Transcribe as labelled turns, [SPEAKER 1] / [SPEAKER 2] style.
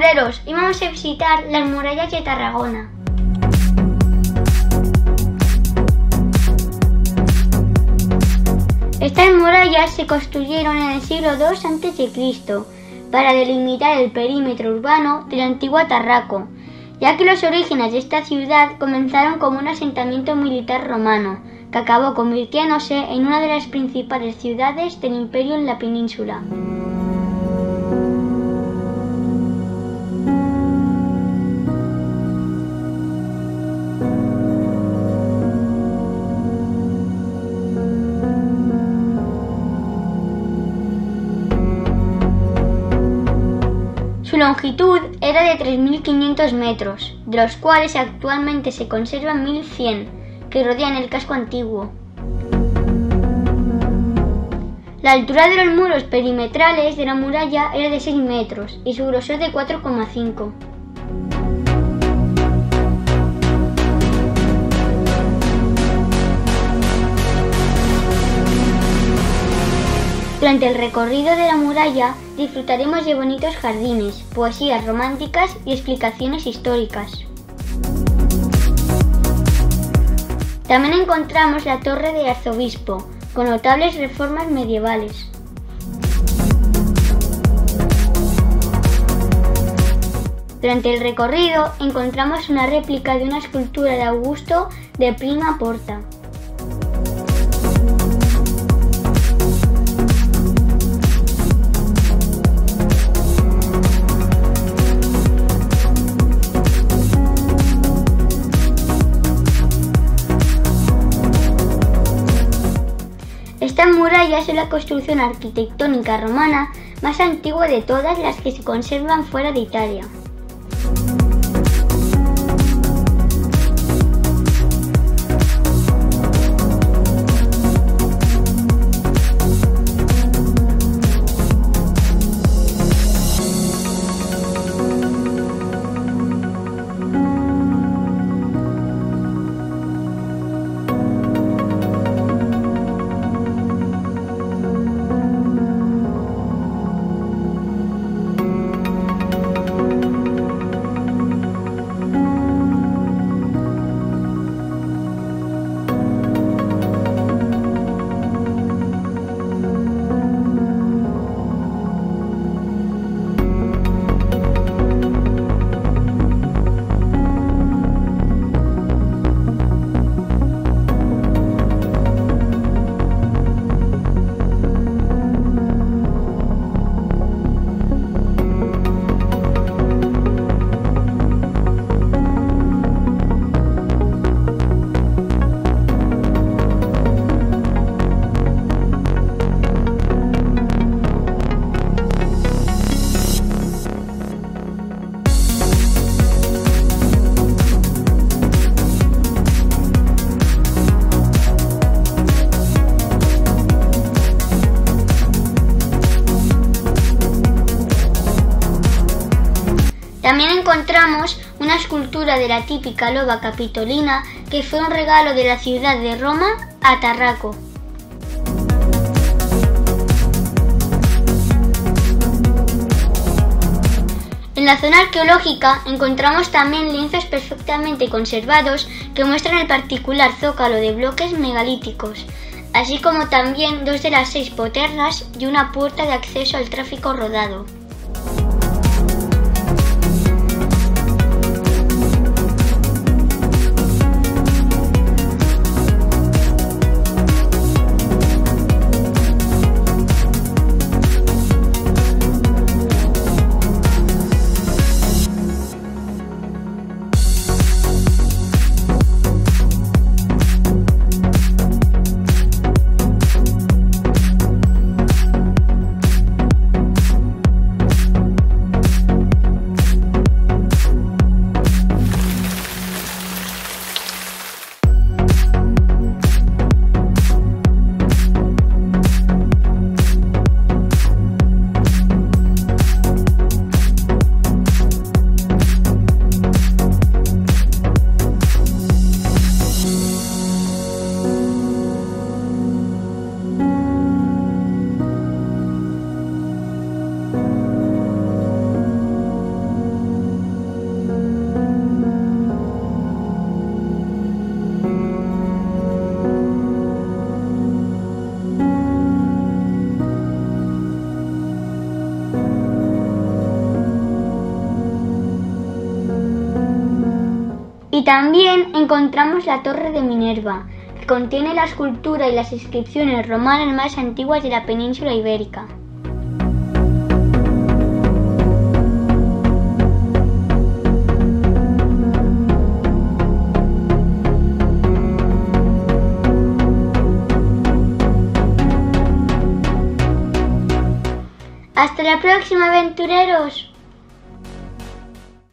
[SPEAKER 1] aventureros y vamos a visitar las murallas de Tarragona. Estas murallas se construyeron en el siglo II a.C. para delimitar el perímetro urbano del antiguo Tarraco, ya que los orígenes de esta ciudad comenzaron como un asentamiento militar romano, que acabó convirtiéndose en una de las principales ciudades del imperio en la península. Longitud era de 3.500 metros, de los cuales actualmente se conservan 1.100, que rodean el casco antiguo. La altura de los muros perimetrales de la muralla era de 6 metros y su grosor de 4,5. Durante el recorrido de la muralla disfrutaremos de bonitos jardines, poesías románticas y explicaciones históricas. También encontramos la torre de arzobispo, con notables reformas medievales. Durante el recorrido encontramos una réplica de una escultura de Augusto de Prima Porta. Es la construcción arquitectónica romana más antigua de todas las que se conservan fuera de Italia. También encontramos una escultura de la típica loba capitolina que fue un regalo de la ciudad de Roma a Tarraco. En la zona arqueológica encontramos también lienzos perfectamente conservados que muestran el particular zócalo de bloques megalíticos, así como también dos de las seis poterras y una puerta de acceso al tráfico rodado. Y también encontramos la Torre de Minerva, que contiene la escultura y las inscripciones romanas más antiguas de la península ibérica. Hasta la próxima, aventureros.